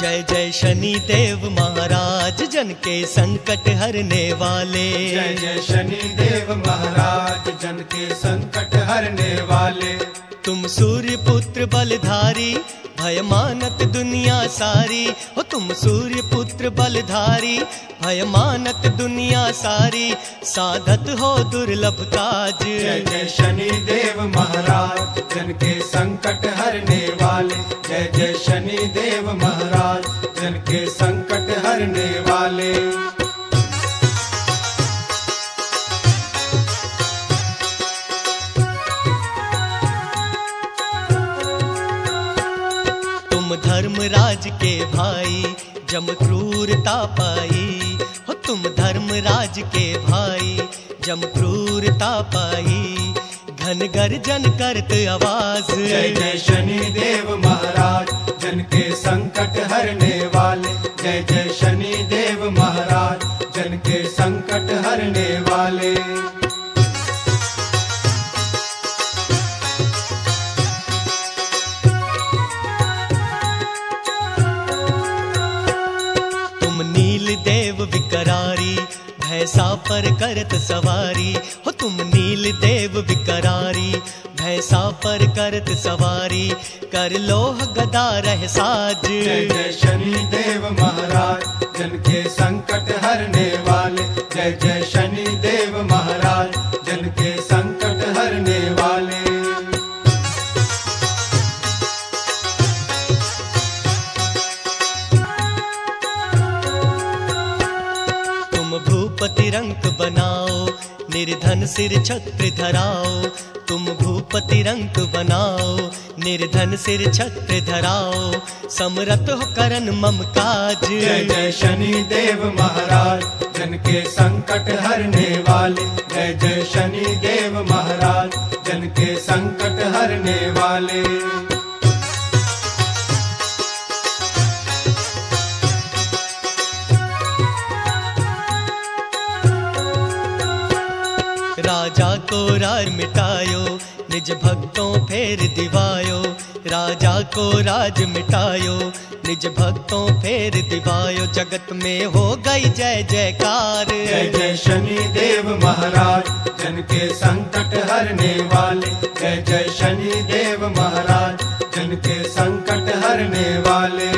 जय जय शनि देव महाराज जन के संकट हरने वाले। जय जय शनि देव महाराज जन के संकट हरने वाले। तुम सूर्य पुत्र बलधारी भय मानत दुनिया सारी। हो तुम सूर्य पुत्र बलधारी भय मानत दुनिया सारी। साधत हो दुर्लभ काज। जय जय शनि देव महाराज जन के संकट हरने वाले। जय जय शनि देव महाराज। संकट हरने वाले। तुम धर्मराज के भाई, जम क्रूरता पाई। हो तुम धर्मराज के भाई, जम क्रूरता पाई। घन गर्जन करत आवाज़। जय जय शनि देव महाराज, जन के संकट हरने वाले। जय जय शनि देव महाराज, जन के संकट हरने वाले। तुम नील देव विकरारी, भैसा पर करत सवारी, हो तुम नील देव विकरारी भैसा पर करत सवारी कर लोह गदा रह साज। जय जय शनि देव महाराज जन के संकट हरने वाले। जय जय शनि देव महाराज जन के संकट हरने वाले। तुम भूपति रंग बनाओ निर्धन सिर छत्र धराओ, तुम भूपति रंग बनाओ, निर्धन सिर छत्र धराओ समरत हो करन मम काज। जय जय शनि देव महाराज, जन के संकट हरने वाले। जय जय शनि देव महाराज, जन के संकट हरने वाले। राजा को राज मिटायो, निज भक्तों फेर दिवायो। राजा को राज मिटायो, निज भक्तों फेर दिवायो। जगत में हो गई जय जयकार। जय जय शनि देव महाराज, जन के संकट हरने वाले। जय जय शनि देव महाराज, जन के संकट हरने वाले।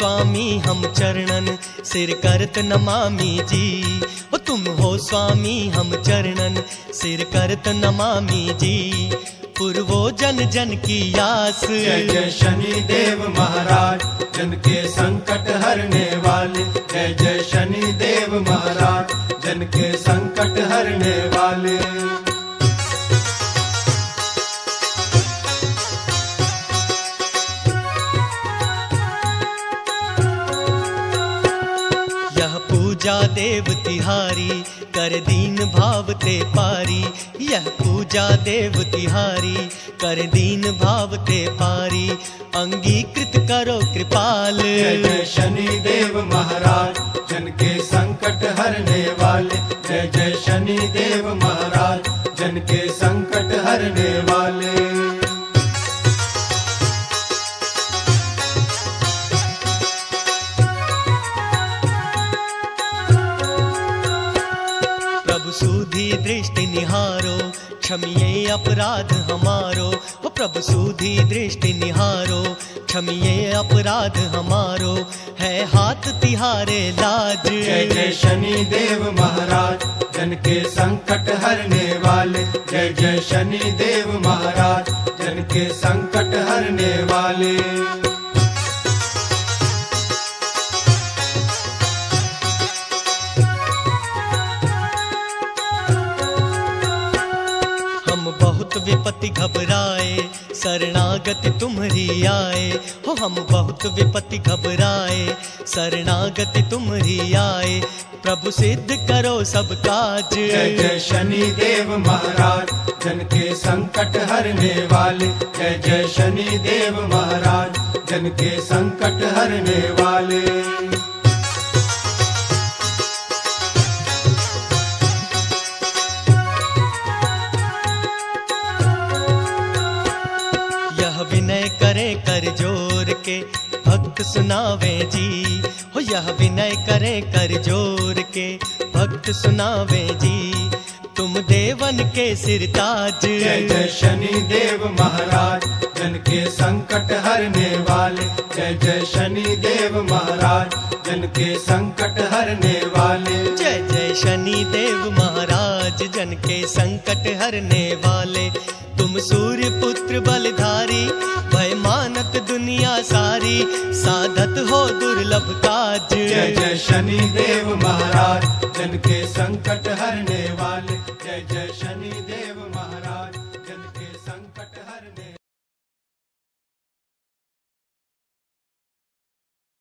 स्वामी, हम चरणन सिर करत नमामि जी। ओ तुम हो स्वामी, हम चरणन सिर करत नमामि जी। पूर्वो जन जन की जय जय शनि देव महाराज, जन के संकट हरने वाले। जय जय शनि देव महाराज, जन के संकट हरने वाले। पूजा देव तिहारी, कर दीन भाव ते पारी। यह पूजा देव तिहारी, कर दीन भाव ते पारी। अंगीकृत करो कृपाल। जय जय शनि देव महाराज जन के संकट हरने वाले। जय जय शनि देव महाराज जन के संकट हरने वाले। सुधी दृष्टि निहारो क्षमिये अपराध हमारो। हो प्रभु सुधी दृष्टि निहारो क्षमिये अपराध हमारो। है हाथ तिहारे लाज जय जय शनि देव महाराज, जन के संकट हरने वाले। जय जय शनि देव महाराज, जन के संकट हरने वाले। हम बहुत विपत्ति घबराए, शरणागत तुम्हरी आए। हो, हम बहुत विपत्ति घबराए, शरणागत तुम्हरी आए। प्रभु सिद्ध करो सब काज। जय जय शनि देव महाराज, जन के संकट हरने वाले। जय जय शनि देव महाराज, जन के संकट हरने वाले। भक्त सुनावे जी। हो यह विनय करें कर ज़ोर के भक्त सुनावे जी। तुम देवन के सिर ताज। जय जय शनि देव महाराज जन के संकट हरने वाले। जय जय शनि देव महाराज जन के संकट हरने वाले। जय जय शनि देव महाराज जन के संकट हरने वाले। तुम सूर्य सारी साधत हो दुर्लभ काज। जय जय शनि देव महाराज जन के संकट हरने वाले। जय जय